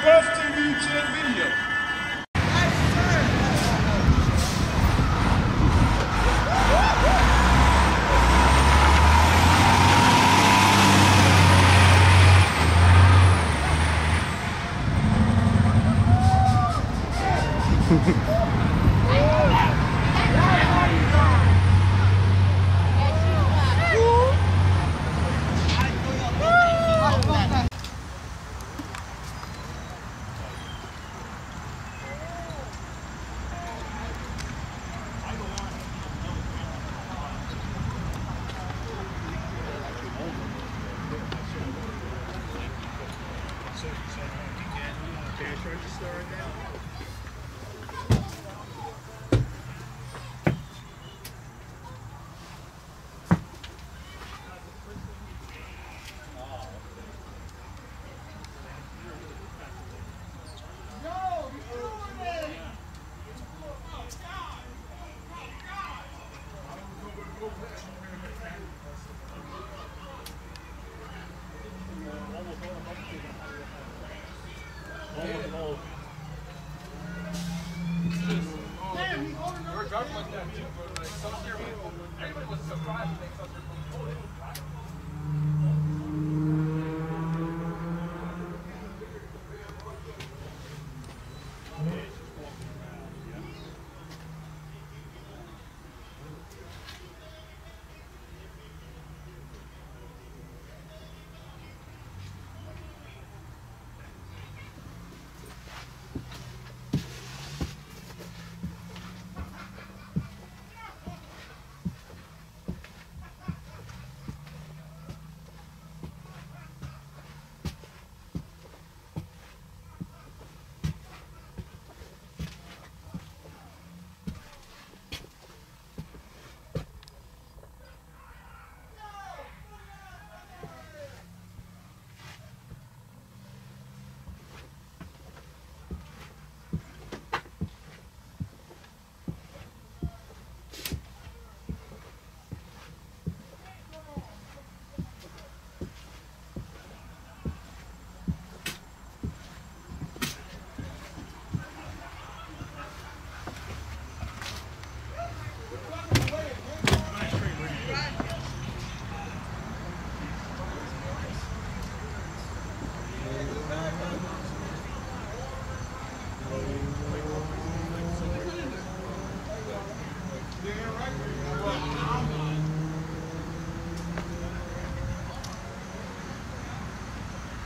first TV 10 video. Hehehe Can I can cash register right now? was like that too, but like, so everybody was surprised when they saw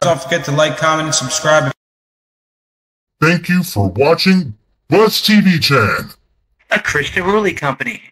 Don't forget to like, comment, and subscribe. Thank you for watching Bus TV Chan. a Christian Ruley company.